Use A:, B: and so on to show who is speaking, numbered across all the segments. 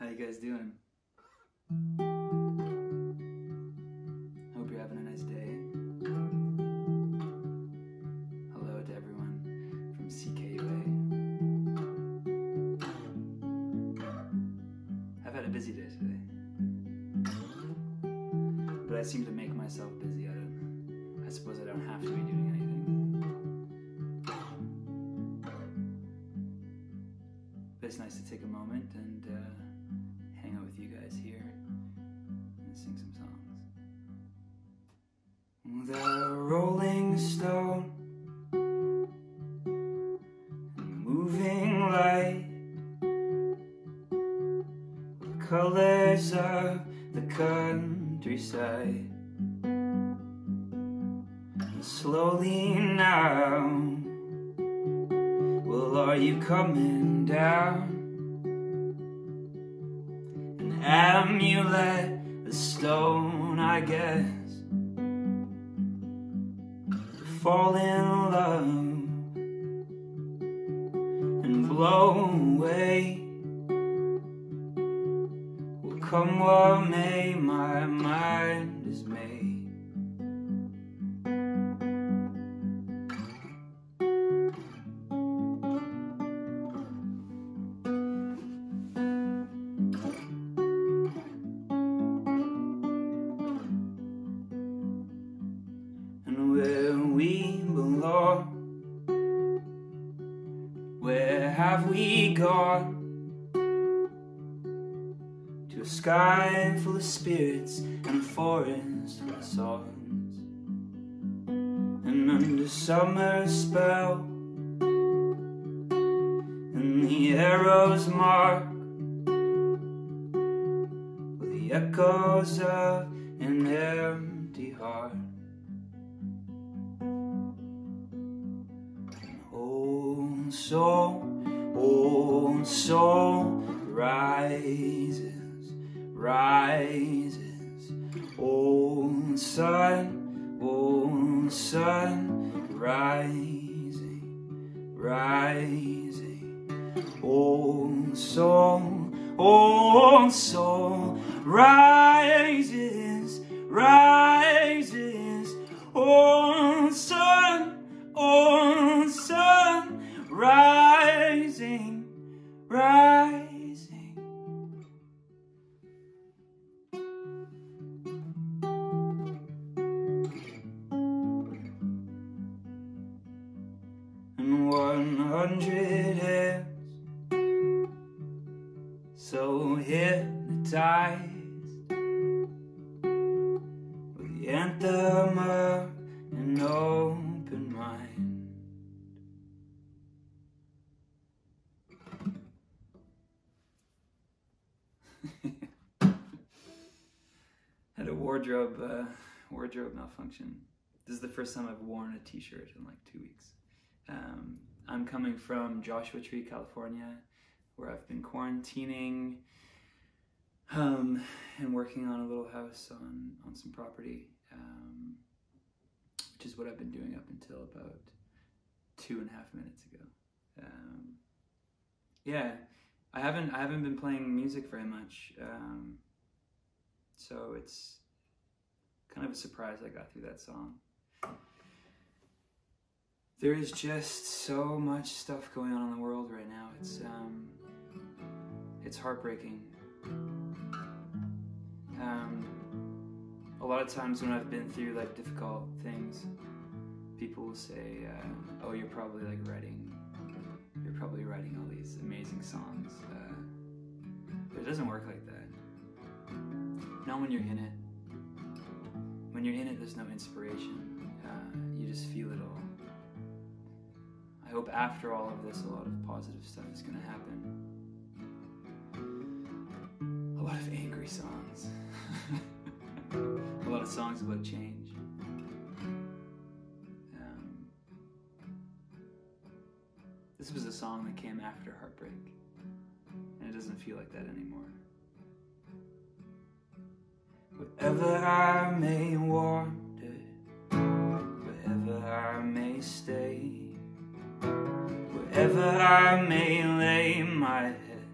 A: How you guys doing? Hope you're having a nice day. Hello to everyone from CKUA. I've had a busy day today. But I seem to make of the countryside. And slowly now, well, are you coming down? An amulet, a stone, I guess. To fall in love and blow away. Come what may, my mind is made. To a sky full of spirits and a forest full of songs. And under summer spell, and the arrows mark the echoes of an empty heart. Old soul, old soul rises, rises. Old sun, old sun rising, rising. Old soul, old soul rises, rises. Old sun, old sun rising, rising. Wardrobe uh, wardrobe malfunction. This is the first time I've worn a T-shirt in like two weeks. Um, I'm coming from Joshua Tree, California, where I've been quarantining um, and working on a little house on on some property, um, which is what I've been doing up until about two and a half minutes ago. Um, yeah, I haven't I haven't been playing music very much, um, so it's kind of a surprise I got through that song. There is just so much stuff going on in the world right now. It's um, it's heartbreaking. Um, a lot of times when I've been through like difficult things, people will say, uh, "Oh, you're probably like writing, you're probably writing all these amazing songs." Uh, but it doesn't work like that. Not when you're in it. When you're in it, there's no inspiration. Uh, you just feel it all. I hope after all of this, a lot of positive stuff is going to happen. A lot of angry songs. a lot of songs about change. Um, this was a song that came after heartbreak, and it doesn't feel like that anymore. Wherever I may wander, wherever I may stay, wherever I may lay my head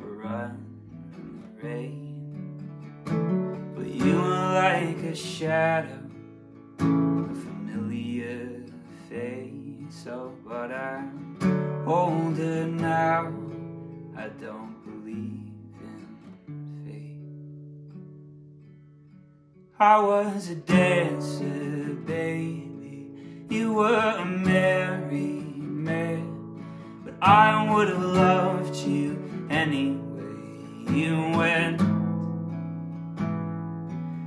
A: or run in the rain. But you are like a shadow, a familiar face. Oh, but I'm older now, I don't I was a dancer, baby. You were a married man, but I would have loved you anyway. You went.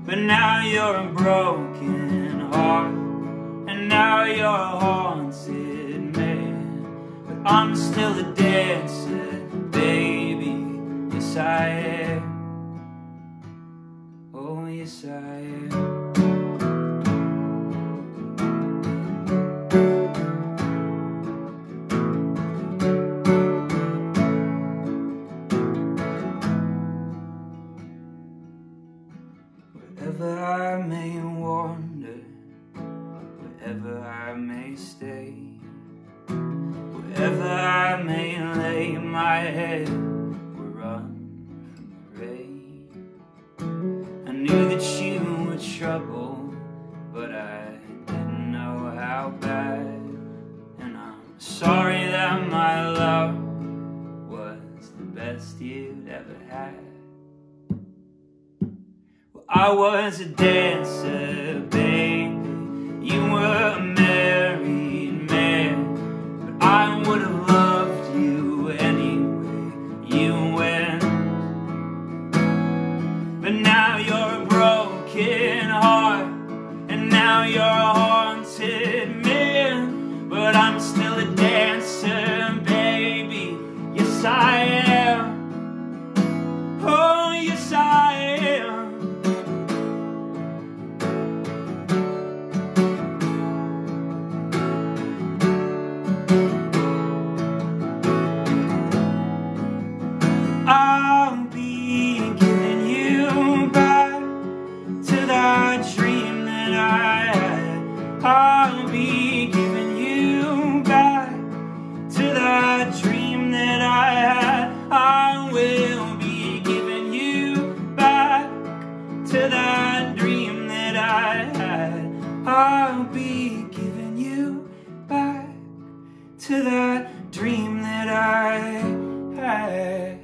A: But now you're a broken heart And now you're a haunted man But I'm still a dancer, baby Yes I am Am Wherever I may wander, wherever I may stay, wherever I may lay my head, trouble, but I didn't know how bad. And I'm sorry that my love was the best you'd ever had. Well, I was a dancer, to the dream that I had. I'll be giving you back to that dream that I had.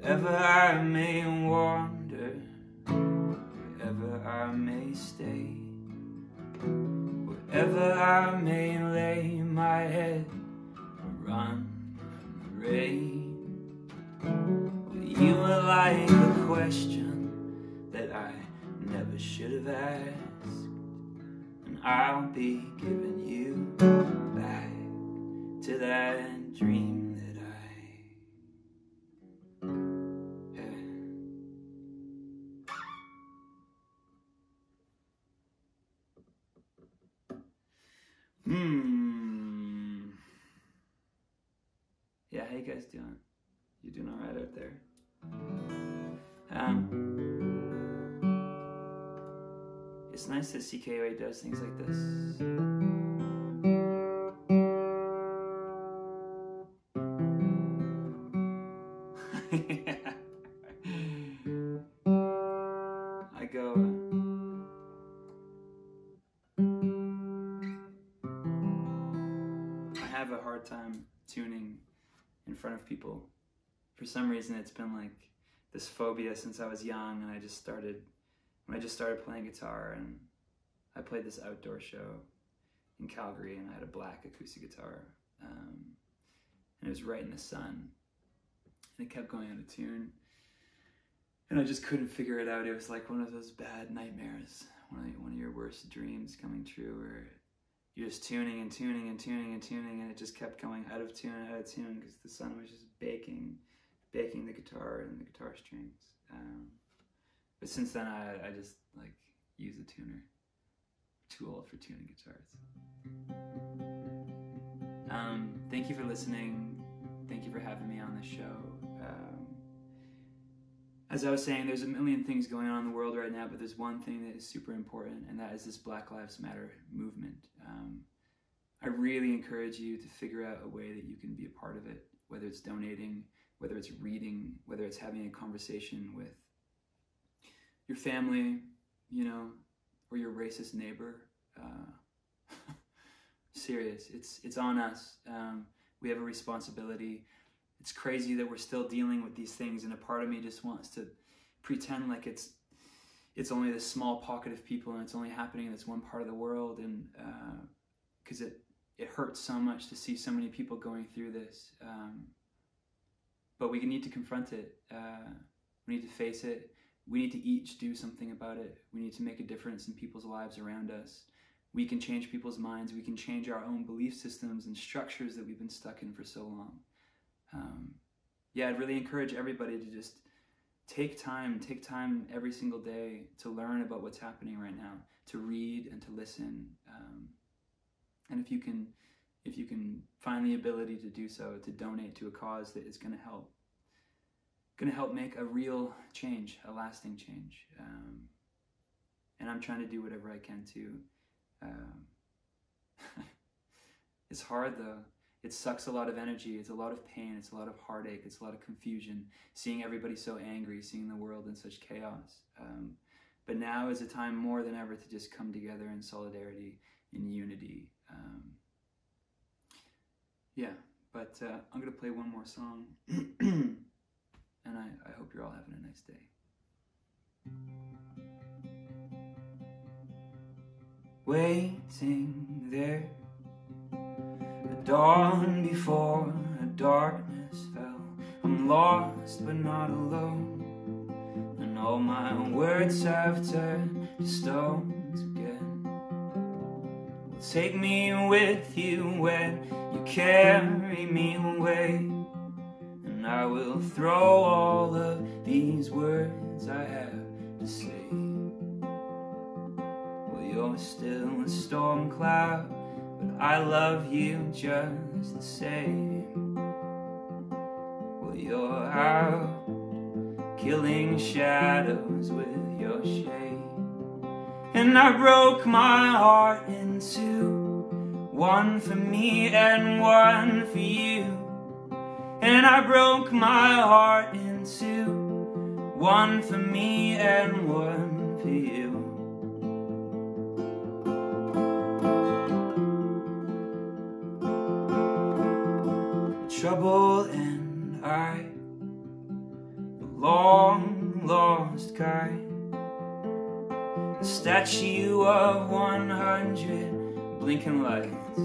A: Wherever I may wander, wherever I may stay, wherever I may lay my head run you were like a question that I never should have asked, and I'll be giving you back to that dream Yeah, how you guys doing? You doing all right out there? Um, it's nice that CKUA does things like this. I go. I have a hard time tuning in front of people. For some reason, it's been like this phobia since I was young, and I just started when I just started playing guitar, and I played this outdoor show in Calgary, and I had a black acoustic guitar, um, and it was right in the sun, and it kept going out of tune, and I just couldn't figure it out. It was like one of those bad nightmares, one of one of your worst dreams coming true, where you're just tuning and tuning and tuning and tuning, and it just kept going out of tune, out of tune, because the sun was just baking, baking the guitar and the guitar strings. Um, but since then, I, I just like use a tuner, too old for tuning guitars. Um, thank you for listening. Thank you for having me on the show. Um, as I was saying, there's a million things going on in the world right now, but there's one thing that is super important, and that is this Black Lives Matter movement. I really encourage you to figure out a way that you can be a part of it, whether it's donating whether it's reading, whether it's having a conversation with your family, you know, or your racist neighbor. Uh, serious. It's it's on us. Um, we have a responsibility. It's crazy that we're still dealing with these things, and a part of me just wants to pretend like it's it's only this small pocket of people and it's only happening in this one part of the world, and because uh, it it hurts so much to see so many people going through this. Um, but we need to confront it. Uh, we need to face it. We need to each do something about it. We need to make a difference in people's lives around us. We can change people's minds. We can change our own belief systems and structures that we've been stuck in for so long. Um, yeah, I'd really encourage everybody to just take time, take time every single day to learn about what's happening right now, to read and to listen. And if you can, if you can find the ability to do so, to donate to a cause that is going to help going to help make a real change, a lasting change. Um, and I'm trying to do whatever I can to. Um, it's hard though. It sucks a lot of energy. It's a lot of pain. It's a lot of heartache. It's a lot of confusion. Seeing everybody so angry, seeing the world in such chaos. Um, but now is a time more than ever to just come together in solidarity, in unity. Um, yeah, but uh, I'm going to play one more song. and I, I hope you're all having a nice day. Waiting there, the dawn before a darkness fell. I'm lost but not alone, and all my words have turned to stones again. Take me with you when you carry me away. And I will throw all of these words I have to say. Well, you're still a storm cloud, but I love you just the same. Well, you're out killing shadows with your shade. And I broke my heart in two, one for me and one for you. And I broke my heart in two One for me and one for you Trouble and I The long lost kind A statue of 100 blinking lights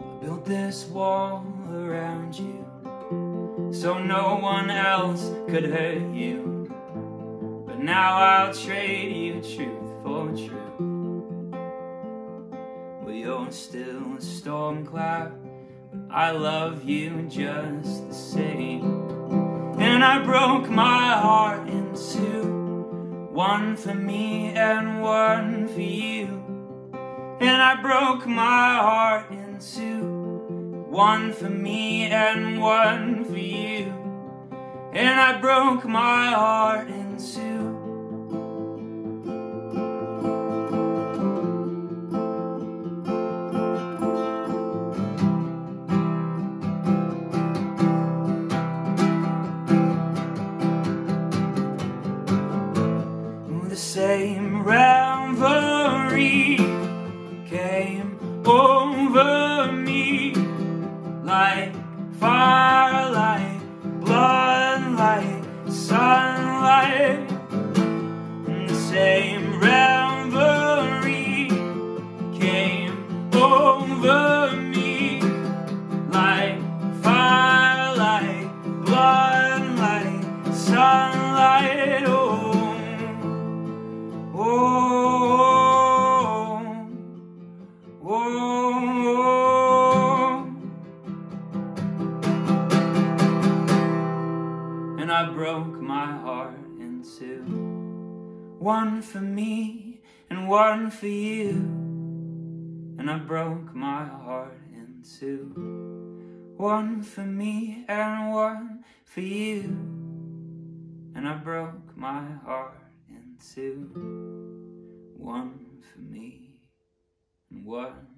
A: I built this wall around you so no one else could hurt you. But now I'll trade you truth for truth. Well, you're still a storm cloud, I love you just the same. And I broke my heart in two, one for me and one for you. And I broke my heart in two. One for me and one for you And I broke my heart in two for you. And I broke my heart in two. One for me and one for you. And I broke my heart in two. One for me and one